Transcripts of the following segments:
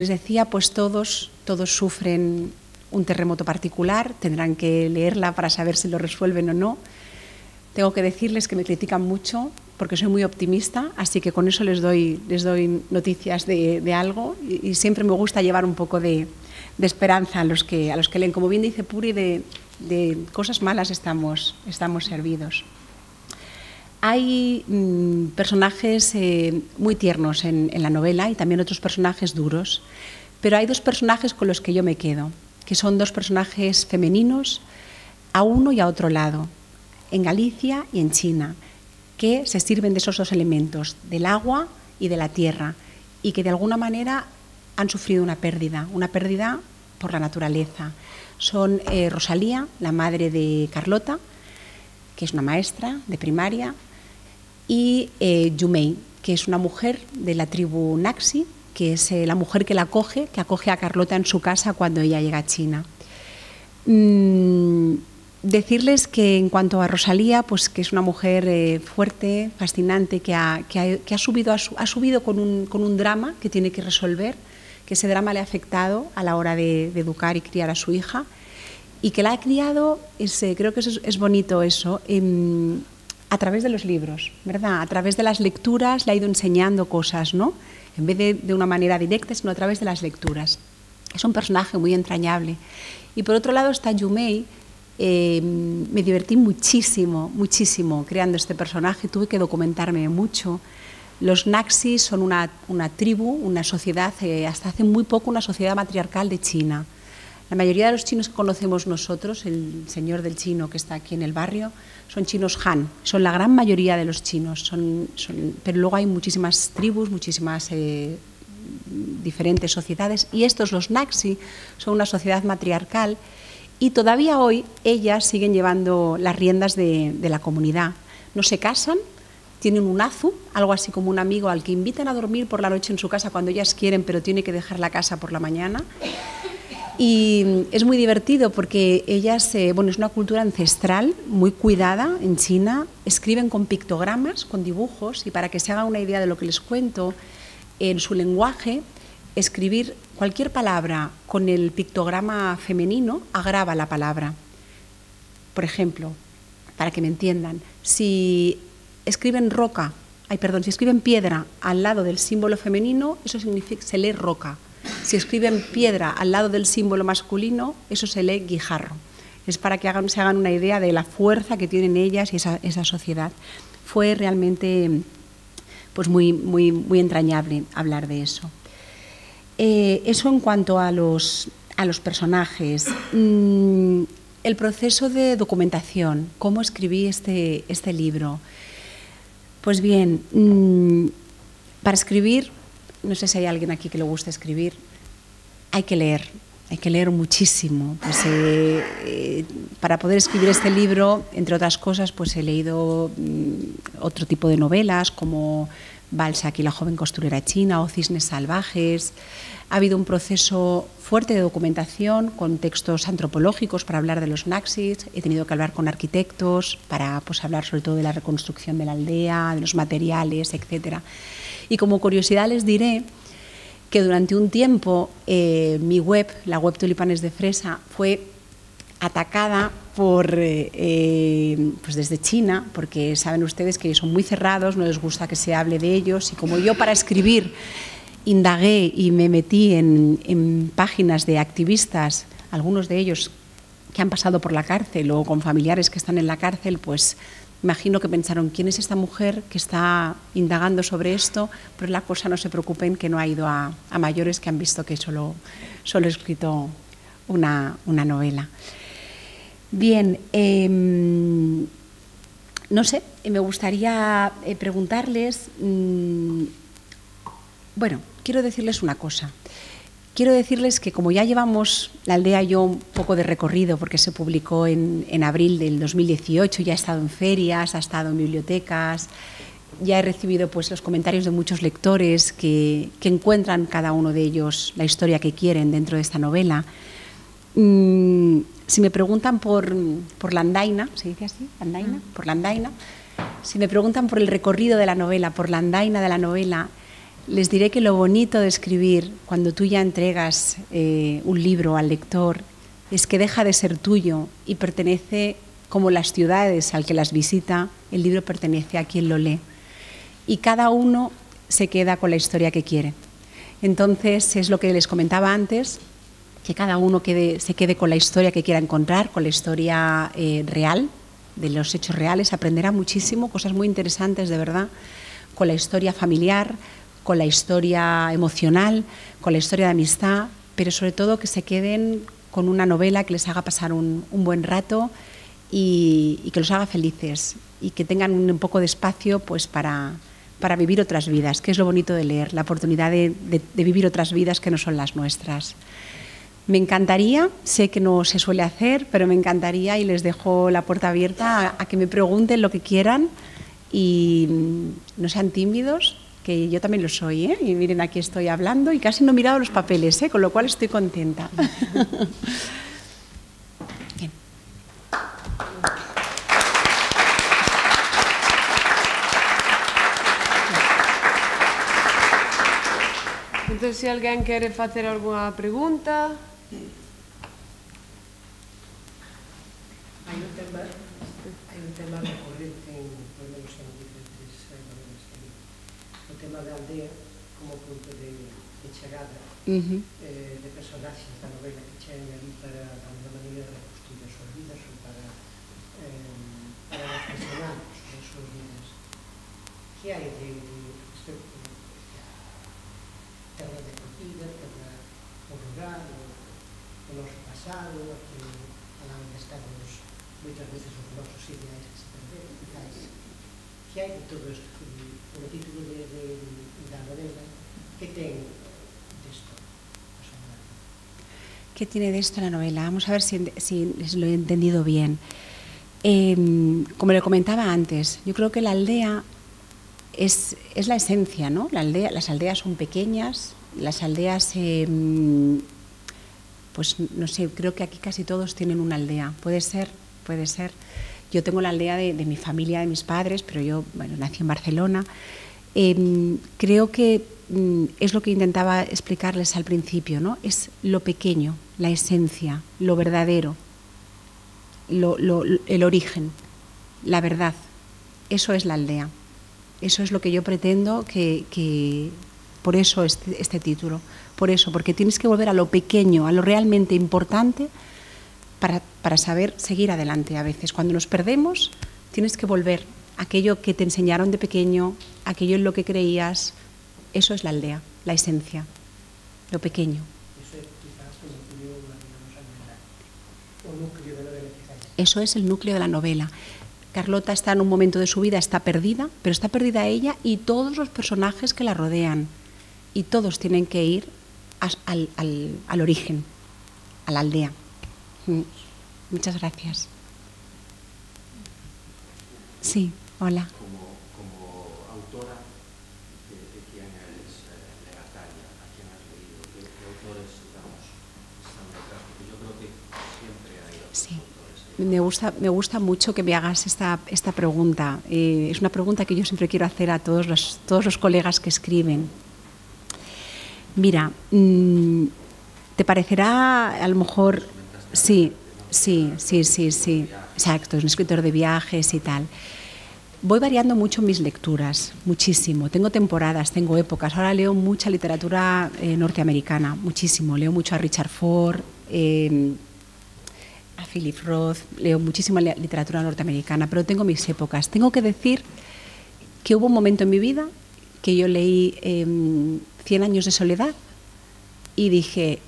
Les decía, pues todos, todos sufren un terremoto particular, tendrán que leerla para saber si lo resuelven o no. Tengo que decirles que me critican mucho porque soy muy optimista, así que con eso les doy, les doy noticias de, algo y, siempre me gusta llevar un poco de, esperanza a los, que, a los que leen. Como bien dice Puri, de, de cosas malas estamos, estamos servidos. Hay mm, personajes eh, muy tiernos en, la novela y también otros personajes duros, pero hay dos personajes con los que yo me quedo, que son dos personajes femeninos a uno y a otro lado, en Galicia y en China, que se sirven de esos dos elementos, del agua y de la tierra, y que de alguna manera han sufrido una pérdida, una pérdida por la naturaleza. Son eh, Rosalía, la madre de Carlota, que es una maestra de primaria, y eh, Yumei, que es una mujer de la tribu Naxi, que es eh, la mujer que la acoge, que acoge a Carlota en su casa cuando ella llega a China. Mm, decirles que en cuanto a Rosalía, pues que es una mujer eh, fuerte, fascinante, que ha, subido, ha, subido con, un, drama que tiene que resolver, que ese drama le ha afectado a la hora de, educar y criar a su hija y que la ha criado, creo que es, bonito eso, a través de los libros, ¿verdad? A través de las lecturas le ha ido enseñando cosas, ¿no? En vez de de una manera directa, sino a través de las lecturas. Es un personaje muy entrañable. Y por otro lado está Yumei, eh, me divertí muchísimo, muchísimo creando este personaje, tuve que documentarme mucho. Los Naxis son una, una tribu, una sociedad, eh, hasta hace muy poco una sociedad matriarcal de China. La mayoría de los chinos que conocemos nosotros, el señor del chino que está aquí en el barrio, son chinos Han, son la gran mayoría de los chinos, son, pero luego hay muchísimas tribus, muchísimas eh, diferentes sociedades, y estos, los Naxi, son una sociedad matriarcal y todavía hoy ellas siguen llevando las riendas de, la comunidad. No se casan, tienen un azu, algo así como un amigo al que invitan a dormir por la noche en su casa cuando ellas quieren, pero tiene que dejar la casa por la mañana. Y es muy divertido porque ellas, eh, bueno, es una cultura ancestral muy cuidada en China, escriben con pictogramas, con dibujos, y para que se haga una idea de lo que les cuento, en su lenguaje, escribir cualquier palabra con el pictograma femenino agrava la palabra. Por ejemplo, para que me entiendan, si escriben roca, ay, perdón, si escriben piedra al lado del símbolo femenino, eso significa se lee roca. Si escriben piedra al lado del símbolo masculino, eso se lee guijarro. Es para que se hagan una idea de la fuerza que tienen ellas y esa, esa sociedad. Fue realmente pues muy, muy, muy entrañable hablar de eso. Eh, eso en cuanto a los, a los personajes. Mm, el proceso de documentación, cómo escribí este, este libro. Pues bien, mm, para escribir, no sé si hay alguien aquí que le guste escribir, hay que leer, hay que leer muchísimo. Pues, eh, eh, para poder escribir este libro, entre otras cosas, pues he leído mm, otro tipo de novelas como Balzac y la joven costurera china o Cisnes salvajes. Ha habido un proceso fuerte de documentación con textos antropológicos para hablar de los naxis. He tenido que hablar con arquitectos para pues, hablar sobre todo de la reconstrucción de la aldea, de los materiales, etc. Y como curiosidad les diré que durante un tiempo eh, mi web, la web Tulipanes de Fresa, fue atacada por, eh, eh, pues desde China, porque saben ustedes que son muy cerrados, no les gusta que se hable de ellos, y como yo para escribir indagué y me metí en, en páginas de activistas, algunos de ellos que han pasado por la cárcel o con familiares que están en la cárcel, pues imagino que pensaron, ¿quién es esta mujer que está indagando sobre esto? Pero la cosa no se preocupen, que no ha ido a, a mayores que han visto que solo, solo he escrito una, una novela. Bien, em, no sé, me gustaría eh, preguntarles, mm, bueno, quiero decirles una cosa. Quiero decirles que como ya llevamos la aldea yo un poco de recorrido, porque se publicó en, abril del 2018, ya he estado en ferias, ha estado en bibliotecas, ya he recibido pues, los comentarios de muchos lectores que, encuentran cada uno de ellos la historia que quieren dentro de esta novela. Mm, si me preguntan por, por la andaina, ¿se dice así? ¿Andaina? Por la andaina. Si me preguntan por el recorrido de la novela, por la andaina de la novela, Les diré que lo bonito de escribir cuando tú ya entregas eh, un libro al lector es que deja de ser tuyo y pertenece, como las ciudades al que las visita, el libro pertenece a quien lo lee. Y cada uno se queda con la historia que quiere. Entonces, es lo que les comentaba antes, que cada uno se quede con la historia que quiera encontrar, con la historia eh, real, de los hechos reales, aprenderá muchísimo, cosas muy interesantes de verdad, con la historia familiar, con la historia emocional, con la historia de amistad, pero sobre todo que se queden con una novela que les haga pasar un, buen rato y, que los haga felices y que tengan un, poco de espacio pues para, para vivir otras vidas, que es lo bonito de leer, la oportunidad de, vivir otras vidas que no son las nuestras. Me encantaría, sé que no se suele hacer, pero me encantaría y les dejo la puerta abierta a, que me pregunten lo que quieran y no sean tímidos, que yo también lo soy, ¿eh? y miren, aquí estoy hablando y casi no he mirado los papeles, ¿eh? con lo cual estoy contenta. Entonces, si alguien quiere hacer alguna pregunta... Hay un tema, hay un tema recurrente en, por menos en diferentes valores eh, o tema da aldea como punto de, de chegada uh -huh. eh, de personaxes da novela que chegan ali para de alguna maneira reconstruir as súas vidas ou para eh, para reflexionar sobre as súas vidas que hai de, de respecto de, de, de, de, de, de, de, rural O, o noso pasado, que alá onde estamos moitas veces os nosos ideais que se perderon, quizás, que hai de todo isto, o título de, de, da novela, que ten desto? ¿Qué tiene de esto la novela? Vamos a ver si, si lo he entendido bien. Eh, como le comentaba antes, yo creo que la aldea es, es la esencia, ¿no? Las aldeas son pequeñas, las aldeas eh, pues no sé, creo que aquí casi todos tienen una aldea. Puede ser puede ser. Yo tengo la aldea de, mi familia, de mis padres, pero yo nací en Barcelona. Em, creo que mm, es lo que intentaba explicarles al principio, ¿no? Es lo pequeño, la esencia, lo verdadero, el origen, la verdad. Eso es la aldea. Eso es lo que yo pretendo que, por eso este, este título, por eso, porque tienes que volver a lo pequeño, a lo realmente importante para, saber seguir adelante a veces. Cuando nos perdemos, tienes que volver a aquello que te enseñaron de pequeño, aquello en lo que creías. Eso es la aldea, la esencia, lo pequeño. Eso es el núcleo de la novela. Carlota está en un momento de su vida, está perdida, pero está perdida ella y todos los personajes que la rodean. Y todos tienen que ir al, al origen, a la aldea. Mm. Muchas gracias. Sí, hola. Como, como autora, ¿de, de quién eres legataria? ¿A quién has leído? ¿Qué, qué autores, digamos, están detrás? Porque yo creo que siempre hay otros sí. autores. Me gusta, me gusta mucho que me hagas esta, esta pregunta. Eh, es una pregunta que yo siempre quiero hacer a todos los, todos los colegas que escriben. Mira, mmm, te parecerá a lo mejor Sí, sí, sí, sí, sí. Exacto, es un escritor de viajes y tal. Voy variando mucho mis lecturas, muchísimo. Tengo temporadas, tengo épocas. Ahora leo mucha literatura eh, norteamericana, muchísimo. Leo mucho a Richard Ford, eh, a Philip Roth, leo muchísima literatura norteamericana, pero tengo mis épocas. Tengo que decir que hubo un momento en mi vida que yo leí eh, Cien años de soledad y dije,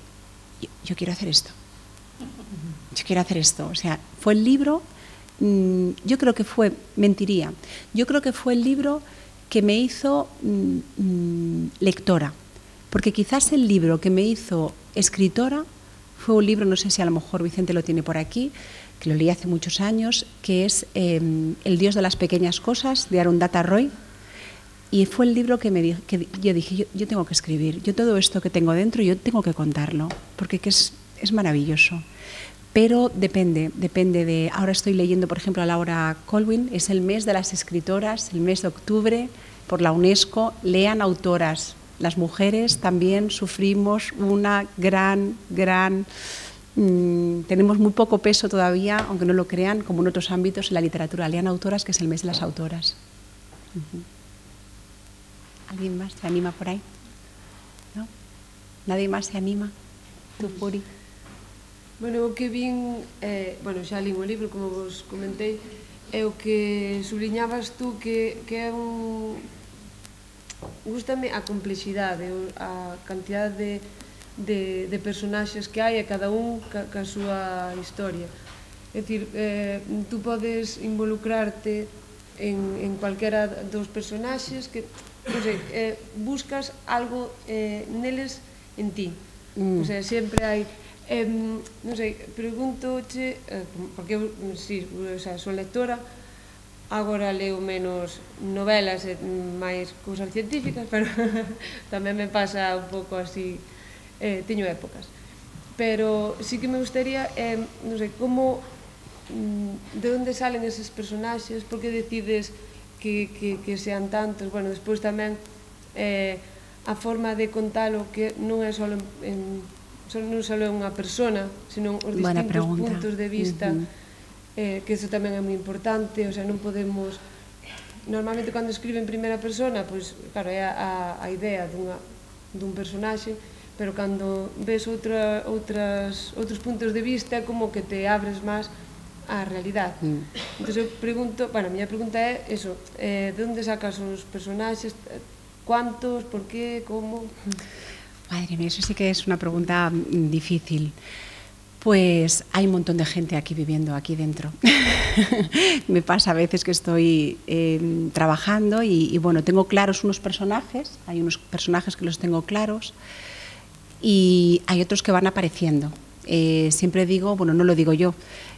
yo quiero hacer esto yo quiero hacer esto. O sea, fue el libro, mm, yo creo que fue, mentiría, yo creo que fue el libro que me hizo mm, mm, lectora, porque quizás el libro que me hizo escritora fue un libro, no sé si a lo mejor Vicente lo tiene por aquí, que lo leí hace muchos años, que es em, El Dios de las Pequeñas Cosas, de Arundhata Roy. Y fue el libro que, me que yo dije, yo, tengo que escribir, yo todo esto que tengo dentro, yo tengo que contarlo, porque que es, es maravilloso pero depende, depende de... Ahora estoy leyendo, por ejemplo, a Laura Colwyn, es el mes de las escritoras, el mes de octubre, por la UNESCO, lean autoras, Las mujeres también sufrimos una gran, gran... mm, tenemos muy poco peso todavía, aunque no lo crean, como en otros ámbitos, en la literatura. Lean autoras, que es el mes de las autoras. ¿Alguien más se anima por ahí? ¿No? ¿Nadie más se anima? Tú, Puri. Bueno, o que vin, eh, bueno, xa lín o libro, como vos comentei, é o que subliñabas tú que, que é un... Gústame a complexidade, a cantidad de, de, de personaxes que hai a cada un ca, ca súa historia. É dicir, eh, tú podes involucrarte en, en cualquera dos personaxes que non sei, eh, buscas algo eh, neles en ti. Mm. O sea, sempre hai Eh, non sei, preguntoche eh, porque eu, si, o sea, son lectora agora leo menos novelas e máis cousas científicas pero tamén me pasa un pouco así eh, teño épocas pero sí que me gustaría eh, non sei, como mm, de onde salen eses personaxes por que decides que, que, que sean tantos. Bueno, despois tamén eh, a forma de contalo que non é só en, en son, non só é unha persona, senón os Buena distintos pregunta. puntos de vista, uh -huh. eh, que eso tamén é moi importante, o sea, non podemos... Normalmente, cando escribe en primeira persona, pois, claro, é a, a idea dunha, dun personaxe, pero cando ves outra, outras, outros puntos de vista, como que te abres máis á realidade. Mm. Entón eu pregunto, bueno, a miña pregunta é eso, eh, de onde sacas os personaxes, cuántos, por qué, como? Madre mía, eso sí que es una pregunta mm, difícil. Pues hay un montón de gente aquí viviendo aquí dentro. Me pasa a veces que estoy eh, trabajando y, y, bueno, tengo claros unos personajes, hay unos personajes que los tengo claros y hay otros que van apareciendo. Eh, siempre digo, bueno, no lo digo yo,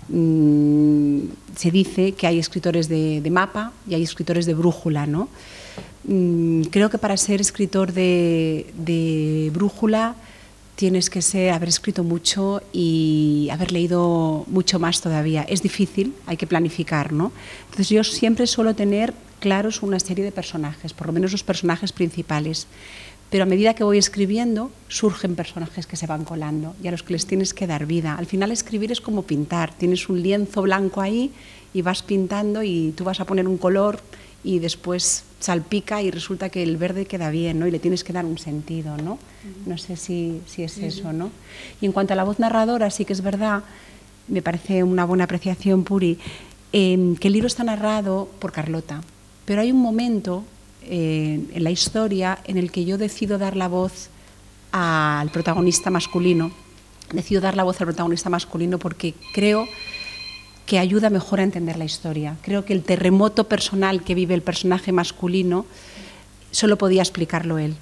mmm, se dice que hay escritores de, mapa y hay escritores de brújula, ¿no? Mm, creo que para ser escritor de, brújula tienes que haber escrito mucho y haber leído mucho más todavía. Es difícil, hay que planificar, ¿no? Entonces yo siempre suelo tener claros una serie de personajes, por lo menos los personajes principales. Pero a medida que voy escribiendo, surgen personajes que se van colando y a los que les tienes que dar vida. Al final escribir es como pintar, tienes un lienzo blanco ahí y vas pintando y tú vas a poner un color y después salpica y resulta que el verde queda bien, ¿no? Y le tienes que dar un sentido, ¿no? No sé si, si es eso, ¿no? Y en cuanto a la voz narradora, sí que es verdad, me parece una buena apreciación, Puri, eh, que el libro está narrado por Carlota, pero hay un momento en la historia en el que yo decido dar la voz al protagonista masculino, decido dar la voz al protagonista masculino porque creo que ayuda mejor a entender la historia. Creo que el terremoto personal que vive el personaje masculino solo podía explicarlo él.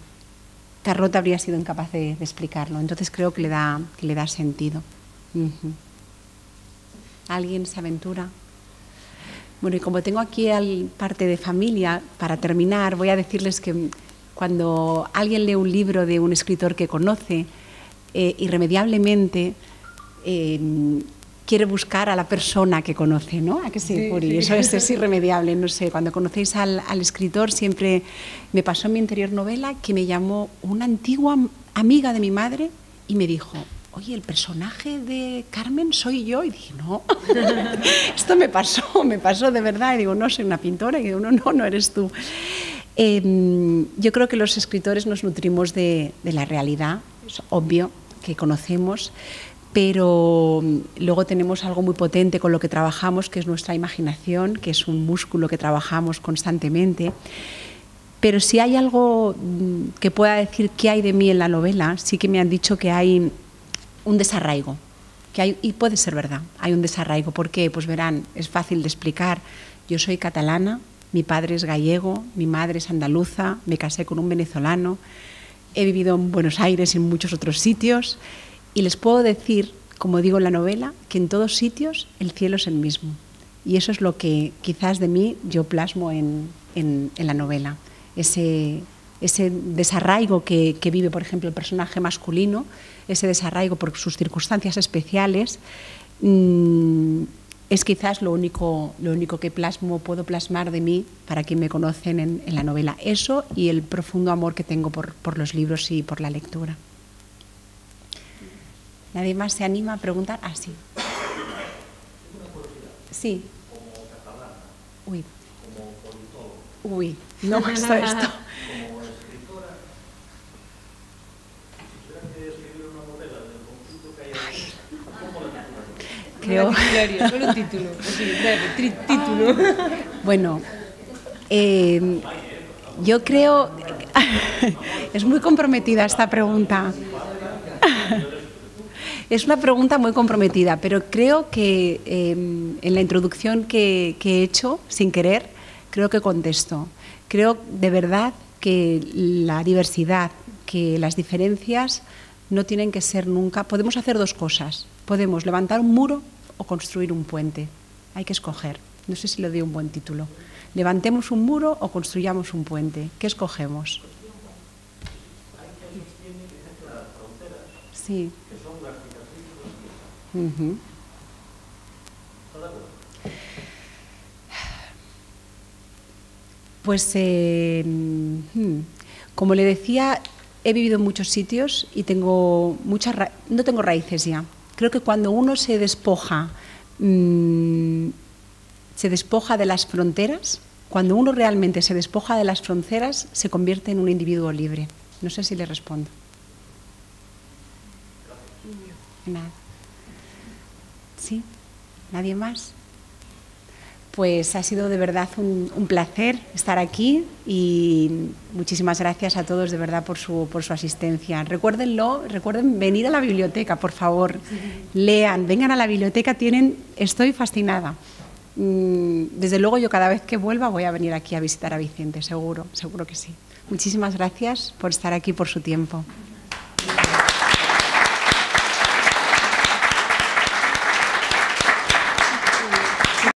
Carlota habría sido incapaz de, explicarlo. Entonces creo que le da, que le da sentido. ¿Alguien se aventura? Bueno, y como tengo aquí al parte de familia, para terminar, voy a decirles que cuando alguien lee un libro de un escritor que conoce, eh, irremediablemente eh, quiere buscar a la persona que conoce, ¿no? ¿A que sí, Puri? sí. Eso es, es, irremediable, no sé. Cuando conocéis al, al, escritor, siempre me pasó en mi anterior novela que me llamó una antigua amiga de mi madre y me dijo, oye, el personaje de Carmen soy yo. Y dije, no, esto me pasó, me pasó de verdad. Y digo, no, soy una pintora. Y digo, no, no, no eres tú. Eh, yo creo que los escritores nos nutrimos de, de la realidad, es obvio que conocemos, pero luego tenemos algo muy potente con lo que trabajamos, que es nuestra imaginación, que es un músculo que trabajamos constantemente. Pero si hay algo mm, que pueda decir qué hay de mí en la novela, sí que me han dicho que hay un desarraigo. Que hay, y puede ser verdad, hay un desarraigo. ¿Por qué? Pues verán, es fácil de explicar. Yo soy catalana, mi padre es gallego, mi madre es andaluza, me casé con un venezolano, he vivido en Buenos Aires y en muchos otros sitios. Y les puedo decir, como digo en la novela, que en todos sitios el cielo es el mismo. Y eso es lo que quizás de mí yo plasmo en, en, en la novela. Ese, ese desarraigo que, que, vive, por ejemplo, el personaje masculino, ese desarraigo por sus circunstancias especiales, mmm, es quizás lo único, lo único que plasmo, puedo plasmar de mí para quien me conocen en, en la novela. Eso y el profundo amor que tengo por, por, los libros y por la lectura. ¿Nadie más se anima a preguntar? Ah, sí. Sí. Uy. Uy, no, esto, esto. Creo... Solo un título, así, breve, título. Bueno, eh, yo creo... es muy comprometida esta pregunta. es una pregunta muy comprometida, pero creo que eh, en la introducción que, que he hecho, sin querer, creo que contesto. Creo de verdad que la diversidad, que las diferencias no tienen que ser nunca. Podemos hacer dos cosas. Podemos levantar un muro o construir un puente. Hay que escoger. No sé si le doy un buen título. Levantemos un muro o construyamos un puente. ¿Qué escogemos? Sí. Uh. Pues, eh, como le decía, he vivido en muchos sitios y tengo muchas no tengo raíces ya. Creo que cuando uno se despoja, mmm, se despoja de las fronteras, cuando uno realmente se despoja de las fronteras, se convierte en un individuo libre. No sé si le respondo. Nada. ¿Sí? ¿Nadie más? Pues ha sido de verdad un, un, placer estar aquí y muchísimas gracias a todos de verdad por su, por su asistencia. Recuérdenlo, recuerden venir a la biblioteca, por favor. Lean, vengan a la biblioteca, tienen, estoy fascinada. Desde luego yo cada vez que vuelva voy a venir aquí a visitar a Vicente, seguro, seguro que sí. Muchísimas gracias por estar aquí, por su tiempo.